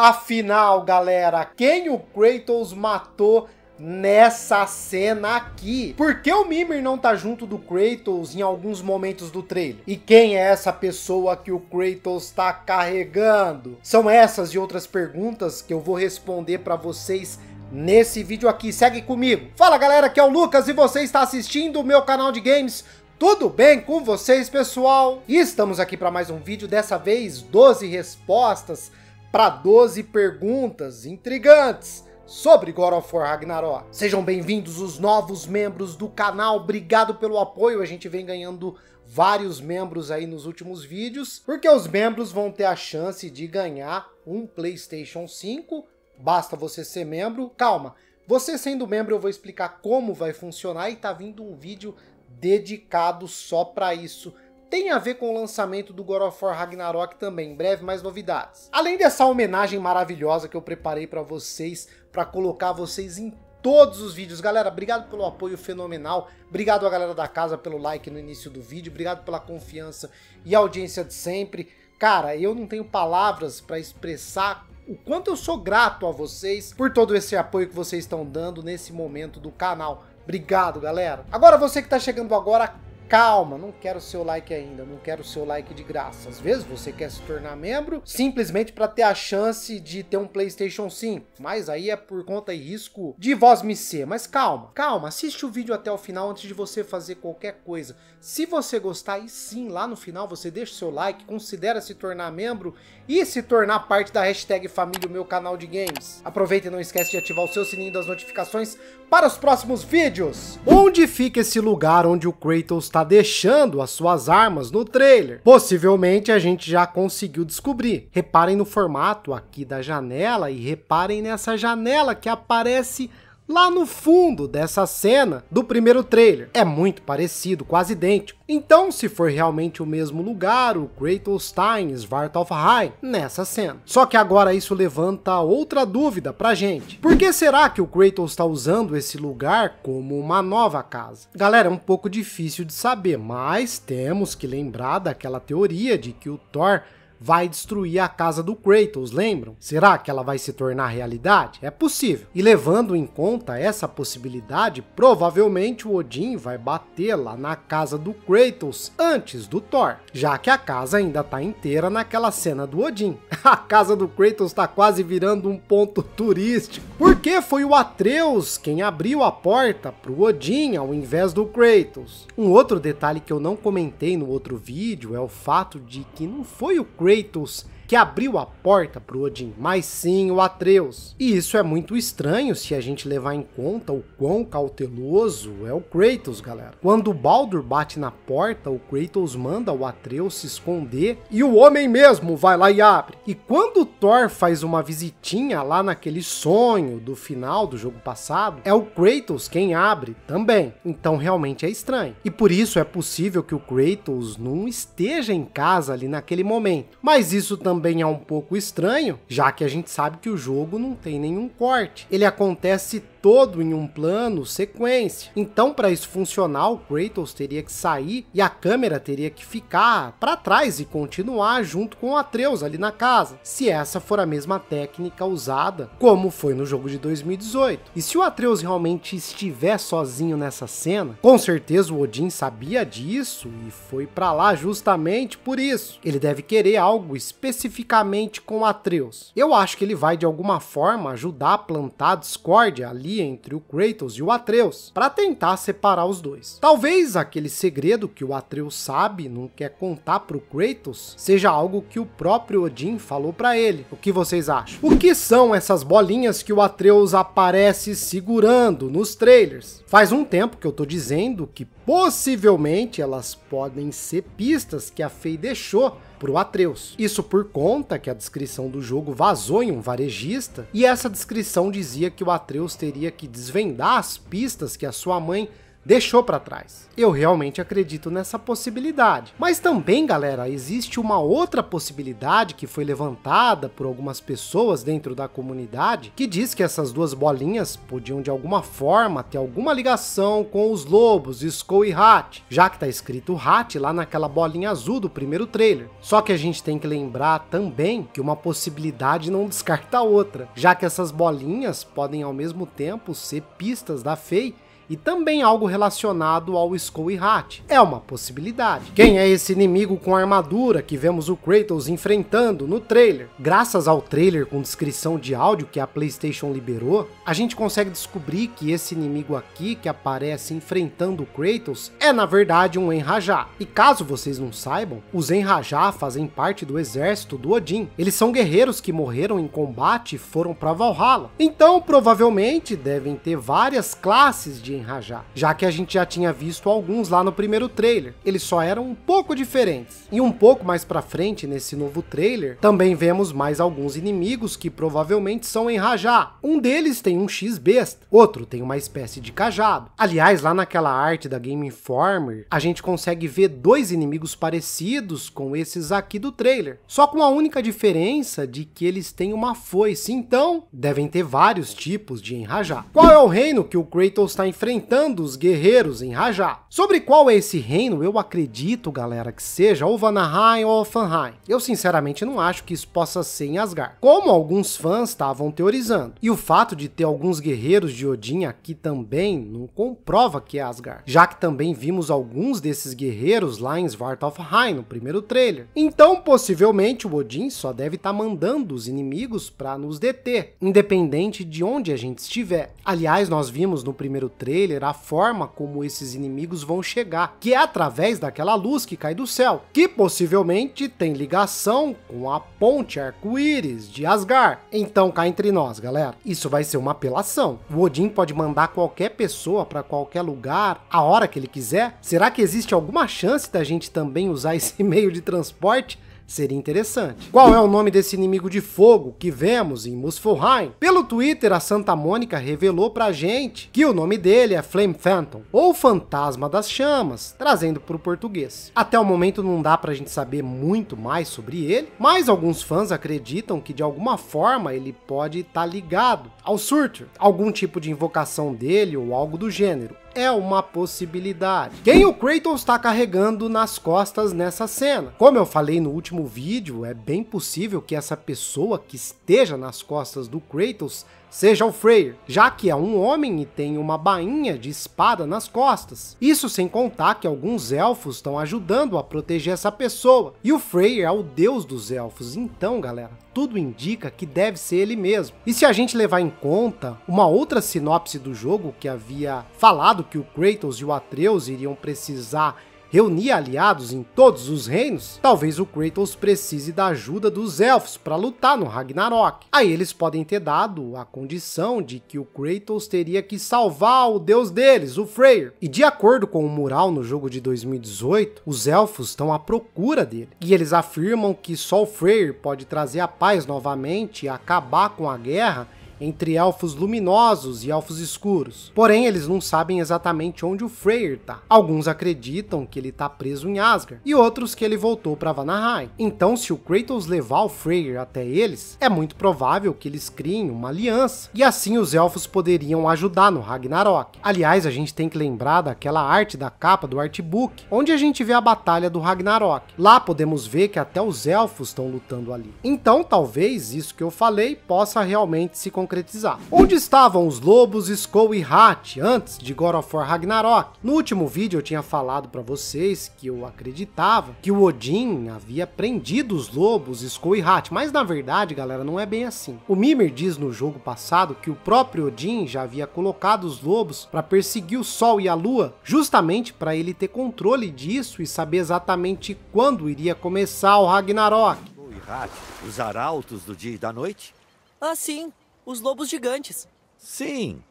Afinal, galera, quem o Kratos matou nessa cena aqui. Por que o Mimir não tá junto do Kratos em alguns momentos do trailer? E quem é essa pessoa que o Kratos tá carregando? São essas e outras perguntas que eu vou responder para vocês nesse vídeo aqui. Segue comigo. Fala galera, aqui é o Lucas e você está assistindo o meu canal de games. Tudo bem com vocês, pessoal? E estamos aqui para mais um vídeo, dessa vez 12 respostas para 12 perguntas intrigantes sobre God of War Ragnarok. Sejam bem-vindos os novos membros do canal, obrigado pelo apoio, a gente vem ganhando vários membros aí nos últimos vídeos, porque os membros vão ter a chance de ganhar um PlayStation 5, basta você ser membro. Calma, você sendo membro eu vou explicar como vai funcionar e tá vindo um vídeo dedicado só para isso tem a ver com o lançamento do God of War Ragnarok também, em breve mais novidades. Além dessa homenagem maravilhosa que eu preparei para vocês, para colocar vocês em todos os vídeos. Galera, obrigado pelo apoio fenomenal, obrigado a galera da casa pelo like no início do vídeo, obrigado pela confiança e audiência de sempre. Cara, eu não tenho palavras para expressar o quanto eu sou grato a vocês por todo esse apoio que vocês estão dando nesse momento do canal. Obrigado, galera. Agora você que está chegando agora, Calma, não quero seu like ainda, não quero seu like de graça. Às vezes você quer se tornar membro simplesmente para ter a chance de ter um PlayStation 5, mas aí é por conta e risco de voz me ser. Mas calma, calma, assiste o vídeo até o final antes de você fazer qualquer coisa. Se você gostar, e sim, lá no final você deixa o seu like, considera se tornar membro e se tornar parte da hashtag família meu canal de games. Aproveita e não esquece de ativar o seu sininho das notificações para os próximos vídeos. Onde fica esse lugar onde o Kratos está deixando as suas armas no trailer? Possivelmente a gente já conseguiu descobrir. Reparem no formato aqui da janela e reparem nessa janela que aparece lá no fundo dessa cena do primeiro trailer. É muito parecido, quase idêntico. Então, se for realmente o mesmo lugar, o Kratos está em Svartalfheim nessa cena. Só que agora isso levanta outra dúvida pra gente. Por que será que o Kratos está usando esse lugar como uma nova casa? Galera, é um pouco difícil de saber, mas temos que lembrar daquela teoria de que o Thor vai destruir a casa do Kratos, lembram? Será que ela vai se tornar realidade? É possível. E levando em conta essa possibilidade, provavelmente o Odin vai bater lá na casa do Kratos antes do Thor, já que a casa ainda tá inteira naquela cena do Odin. A casa do Kratos tá quase virando um ponto turístico, porque foi o Atreus quem abriu a porta pro Odin ao invés do Kratos. Um outro detalhe que eu não comentei no outro vídeo é o fato de que não foi o Kratos Kratos que abriu a porta para Odin, mas sim o Atreus. E isso é muito estranho se a gente levar em conta o quão cauteloso é o Kratos, galera. Quando Baldur bate na porta, o Kratos manda o Atreus se esconder e o homem mesmo vai lá e abre. E quando Thor faz uma visitinha lá naquele sonho do final do jogo passado, é o Kratos quem abre também. Então realmente é estranho. E por isso é possível que o Kratos não esteja em casa ali naquele momento. Mas isso também também é um pouco estranho, já que a gente sabe que o jogo não tem nenhum corte. Ele acontece todo em um plano sequência. Então, para isso funcionar, o Kratos teria que sair e a câmera teria que ficar para trás e continuar junto com o Atreus ali na casa, se essa for a mesma técnica usada como foi no jogo de 2018. E se o Atreus realmente estiver sozinho nessa cena, com certeza o Odin sabia disso e foi para lá justamente por isso. Ele deve querer algo especificamente com o Atreus. Eu acho que ele vai de alguma forma ajudar a plantar a discórdia ali entre o Kratos e o Atreus, para tentar separar os dois. Talvez aquele segredo que o Atreus sabe e não quer contar pro Kratos seja algo que o próprio Odin falou para ele. O que vocês acham? O que são essas bolinhas que o Atreus aparece segurando nos trailers? Faz um tempo que eu tô dizendo que possivelmente elas podem ser pistas que a Fei deixou para o Atreus. Isso por conta que a descrição do jogo vazou em um varejista, e essa descrição dizia que o Atreus teria que desvendar as pistas que a sua mãe deixou para trás. Eu realmente acredito nessa possibilidade. Mas também, galera, existe uma outra possibilidade que foi levantada por algumas pessoas dentro da comunidade, que diz que essas duas bolinhas podiam de alguma forma ter alguma ligação com os lobos, Skull e Hat, já que tá escrito Hat lá naquela bolinha azul do primeiro trailer. Só que a gente tem que lembrar também que uma possibilidade não descarta a outra, já que essas bolinhas podem ao mesmo tempo ser pistas da Faye e também algo relacionado ao Skull e Hat. É uma possibilidade. Quem é esse inimigo com armadura que vemos o Kratos enfrentando no trailer? Graças ao trailer com descrição de áudio que a PlayStation liberou, a gente consegue descobrir que esse inimigo aqui que aparece enfrentando o Kratos é na verdade um Enrajá. E caso vocês não saibam, os Enrajá fazem parte do exército do Odin. Eles são guerreiros que morreram em combate e foram para Valhalla. Então, provavelmente devem ter várias classes de Raja, já que a gente já tinha visto alguns lá no primeiro trailer. Eles só eram um pouco diferentes. E um pouco mais pra frente, nesse novo trailer, também vemos mais alguns inimigos que provavelmente são em Raja. Um deles tem um X besta, outro tem uma espécie de cajado. Aliás, lá naquela arte da Game Informer, a gente consegue ver dois inimigos parecidos com esses aqui do trailer, só com a única diferença de que eles têm uma foice, então devem ter vários tipos de enrajar. Qual é o reino que o Kratos está enfrentando? Enfrentando os guerreiros em Rajá. Sobre qual é esse reino, eu acredito, galera, que seja ou Vanaheim ou Fanheim. Eu sinceramente não acho que isso possa ser em Asgard, como alguns fãs estavam teorizando. E o fato de ter alguns guerreiros de Odin aqui também não comprova que é Asgard, já que também vimos alguns desses guerreiros lá em Svartalfheim no primeiro trailer. Então, possivelmente o Odin só deve estar tá mandando os inimigos para nos deter, independente de onde a gente estiver. Aliás, nós vimos no primeiro trailer trailer a forma como esses inimigos vão chegar, que é através daquela luz que cai do céu, que possivelmente tem ligação com a ponte arco-íris de Asgard. Então cá entre nós, galera, isso vai ser uma apelação. O Odin pode mandar qualquer pessoa para qualquer lugar, a hora que ele quiser. Será que existe alguma chance da gente também usar esse meio de transporte? Seria interessante. Qual é o nome desse inimigo de fogo que vemos em Muspelheim? Pelo Twitter, a Santa Mônica revelou pra gente que o nome dele é Flame Phantom, ou Fantasma das Chamas, trazendo para o português. Até o momento não dá pra gente saber muito mais sobre ele, mas alguns fãs acreditam que de alguma forma ele pode estar tá ligado ao Surtur, algum tipo de invocação dele ou algo do gênero é uma possibilidade. Quem o Kratos está carregando nas costas nessa cena? Como eu falei no último vídeo, é bem possível que essa pessoa que esteja nas costas do Kratos seja o Freyr, já que é um homem e tem uma bainha de espada nas costas. Isso sem contar que alguns elfos estão ajudando a proteger essa pessoa, e o Freyr é o deus dos elfos, então galera, tudo indica que deve ser ele mesmo. E se a gente levar em conta uma outra sinopse do jogo que havia falado que o Kratos e o Atreus iriam precisar reunir aliados em todos os reinos, talvez o Kratos precise da ajuda dos elfos para lutar no Ragnarok. Aí eles podem ter dado a condição de que o Kratos teria que salvar o deus deles, o Freyr. E de acordo com o mural no jogo de 2018, os elfos estão à procura dele. E eles afirmam que só o Freyr pode trazer a paz novamente e acabar com a guerra entre elfos luminosos e elfos escuros. Porém, eles não sabem exatamente onde o Freyr tá. Alguns acreditam que ele tá preso em Asgard, e outros que ele voltou para Vanaheim. Então, se o Kratos levar o Freyr até eles, é muito provável que eles criem uma aliança, e assim os elfos poderiam ajudar no Ragnarok. Aliás, a gente tem que lembrar daquela arte da capa do artbook, onde a gente vê a batalha do Ragnarok. Lá podemos ver que até os elfos estão lutando ali. Então, talvez isso que eu falei possa realmente se concretizar concretizar. Onde estavam os lobos Skull e Hat antes de God of War Ragnarok? No último vídeo eu tinha falado para vocês que eu acreditava que o Odin havia prendido os lobos Skull e Hat, mas na verdade, galera, não é bem assim. O Mimir diz no jogo passado que o próprio Odin já havia colocado os lobos para perseguir o Sol e a Lua, justamente para ele ter controle disso e saber exatamente quando iria começar o Ragnarok. E Hat, os arautos do dia e da noite? Ah, sim os lobos gigantes. Sim,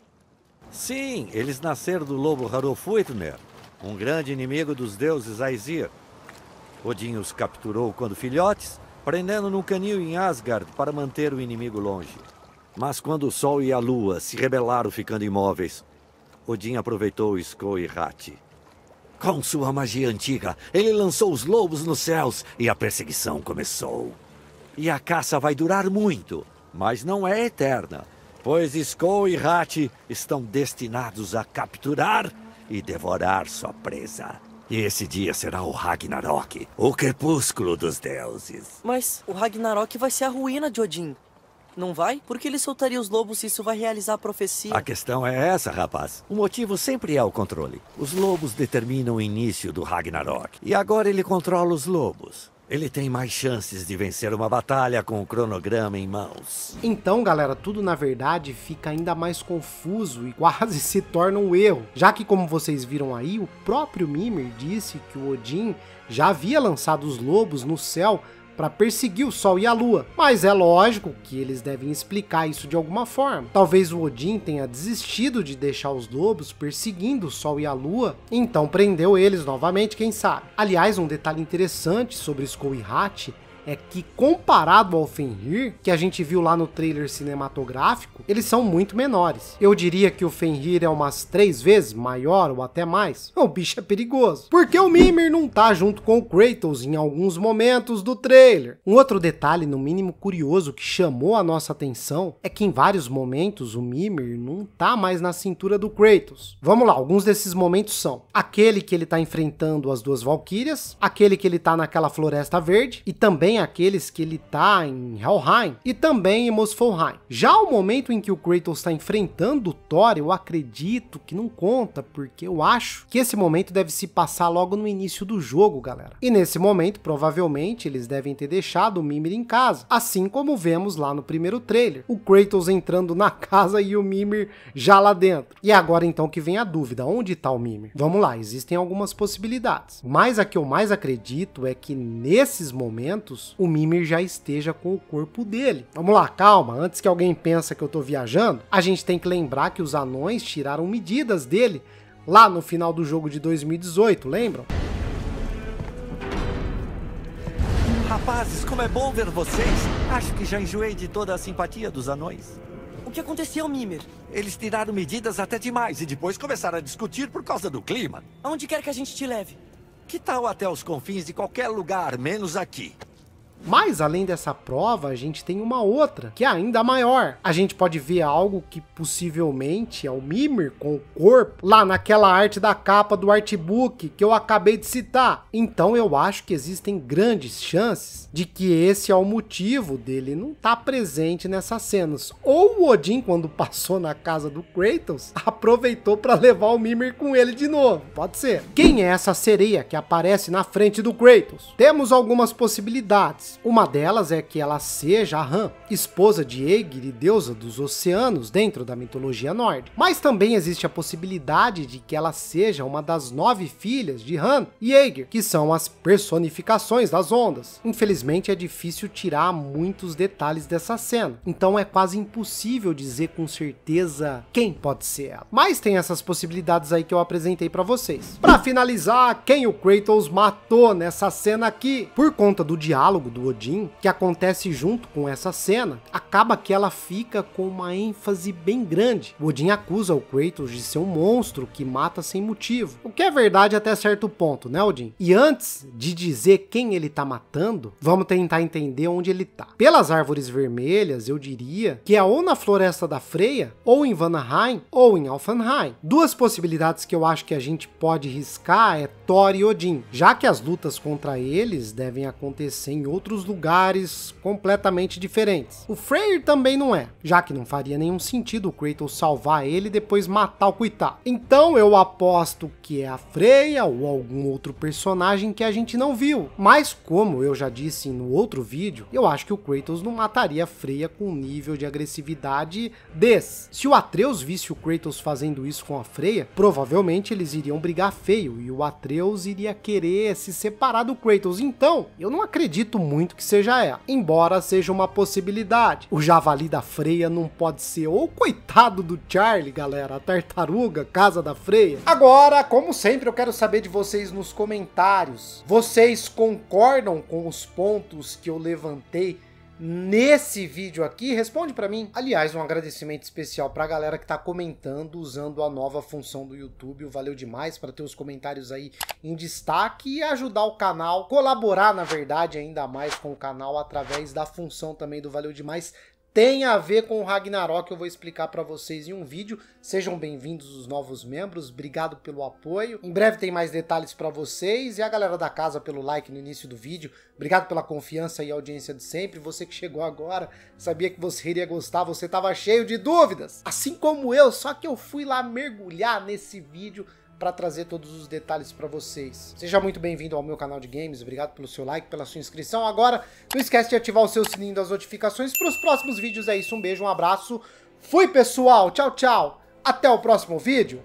sim, eles nasceram do lobo Harofuitner, um grande inimigo dos deuses Aesir. Odin os capturou quando filhotes, prendendo num canil em Asgard para manter o inimigo longe. Mas quando o Sol e a Lua se rebelaram ficando imóveis, Odin aproveitou Skoll e Hati. Com sua magia antiga, ele lançou os lobos nos céus e a perseguição começou. E a caça vai durar muito, mas não é eterna, pois Skoll e Hati estão destinados a capturar e devorar sua presa. E esse dia será o Ragnarok, o crepúsculo dos deuses. Mas o Ragnarok vai ser a ruína de Odin. Não vai? Por que ele soltaria os lobos se isso vai realizar a profecia? A questão é essa, rapaz. O motivo sempre é o controle. Os lobos determinam o início do Ragnarok. E agora ele controla os lobos. Ele tem mais chances de vencer uma batalha com o cronograma em mãos. Então, galera, tudo na verdade fica ainda mais confuso e quase se torna um erro, já que como vocês viram aí, o próprio Mimir disse que o Odin já havia lançado os lobos no céu para perseguir o Sol e a Lua. Mas é lógico que eles devem explicar isso de alguma forma. Talvez o Odin tenha desistido de deixar os lobos perseguindo o Sol e a Lua, então prendeu eles novamente, quem sabe. Aliás, um detalhe interessante sobre Skoll e Hat é que comparado ao Fenrir, que a gente viu lá no trailer cinematográfico, eles são muito menores. Eu diria que o Fenrir é umas três vezes maior ou até mais. O bicho é perigoso. Porque o Mimir não tá junto com o Kratos em alguns momentos do trailer. Um outro detalhe, no mínimo curioso, que chamou a nossa atenção é que em vários momentos o Mimir não tá mais na cintura do Kratos. Vamos lá, alguns desses momentos são aquele que ele tá enfrentando as duas Valkyrias, aquele que ele tá naquela floresta verde e também aqueles que ele tá em Helheim e também em Muspelheim. Já o momento em que o Kratos está enfrentando o Thor, eu acredito que não conta, porque eu acho que esse momento deve se passar logo no início do jogo, galera. E nesse momento, provavelmente, eles devem ter deixado o Mimir em casa, assim como vemos lá no primeiro trailer, o Kratos entrando na casa e o Mimir já lá dentro. E agora então que vem a dúvida, onde está o Mimir? Vamos lá, existem algumas possibilidades, mas a que eu mais acredito é que nesses momentos o Mimir já esteja com o corpo dele. Vamos lá, calma, antes que alguém pense que eu tô viajando, a gente tem que lembrar que os anões tiraram medidas dele lá no final do jogo de 2018, lembram? Rapazes, como é bom ver vocês! Acho que já enjoei de toda a simpatia dos anões. O que aconteceu, Mimir? Eles tiraram medidas até demais e depois começaram a discutir por causa do clima. Aonde quer que a gente te leve? Que tal até os confins de qualquer lugar, menos aqui? Mas além dessa prova, a gente tem uma outra, que é ainda maior. A gente pode ver algo que possivelmente é o Mimir com o corpo lá naquela arte da capa do artbook que eu acabei de citar. Então eu acho que existem grandes chances de que esse é o motivo dele não estar tá presente nessas cenas. Ou o Odin, quando passou na casa do Kratos, aproveitou para levar o Mimir com ele de novo. Pode ser. Quem é essa sereia que aparece na frente do Kratos? Temos algumas possibilidades. Uma delas é que ela seja a Han, esposa de Aegir e deusa dos oceanos dentro da mitologia nórdica. Mas também existe a possibilidade de que ela seja uma das nove filhas de Han e Aegir, que são as personificações das ondas. Infelizmente é difícil tirar muitos detalhes dessa cena, então é quase impossível dizer com certeza quem pode ser ela. Mas tem essas possibilidades aí que eu apresentei para vocês. Para finalizar, quem o Kratos matou nessa cena aqui? Por conta do diálogo do Odin, que acontece junto com essa cena, acaba que ela fica com uma ênfase bem grande. O Odin acusa o Kratos de ser um monstro que mata sem motivo, o que é verdade até certo ponto, né, Odin? E antes de dizer quem ele tá matando, vamos tentar entender onde ele tá. Pelas árvores vermelhas, eu diria que é ou na floresta da Freya, ou em Vanaheim, ou em Alfenheim. Duas possibilidades que eu acho que a gente pode riscar é Thor e Odin, já que as lutas contra eles devem acontecer em outros outros lugares completamente diferentes. O Freyr também não é, já que não faria nenhum sentido o Kratos salvar ele e depois matar o Kuitar. Então eu aposto que é a Freya ou algum outro personagem que a gente não viu. Mas como eu já disse no outro vídeo, eu acho que o Kratos não mataria a Freya com um nível de agressividade desse. Se o Atreus visse o Kratos fazendo isso com a Freya, provavelmente eles iriam brigar feio e o Atreus iria querer se separar do Kratos. Então, eu não acredito muito muito que seja ela, embora seja uma possibilidade. O javali da Freia não pode ser o coitado do Charlie, galera, a tartaruga, casa da Freia. Agora, como sempre, eu quero saber de vocês nos comentários. Vocês concordam com os pontos que eu levantei nesse vídeo aqui? Responde para mim. Aliás, um agradecimento especial para a galera que tá comentando usando a nova função do YouTube. Valeu demais para ter os comentários aí em destaque e ajudar o canal, colaborar na verdade ainda mais com o canal através da função também do Valeu demais tem a ver com o Ragnarok, eu vou explicar para vocês em um vídeo. Sejam bem-vindos os novos membros, obrigado pelo apoio. Em breve tem mais detalhes para vocês e a galera da casa pelo like no início do vídeo. Obrigado pela confiança e audiência de sempre. Você que chegou agora, sabia que você iria gostar, você estava cheio de dúvidas, assim como eu, só que eu fui lá mergulhar nesse vídeo para trazer todos os detalhes para vocês. Seja muito bem-vindo ao meu canal de games, obrigado pelo seu like, pela sua inscrição. Agora, não esquece de ativar o seu sininho das notificações para os próximos vídeos. É isso, um beijo, um abraço. Fui, pessoal. Tchau, tchau. Até o próximo vídeo.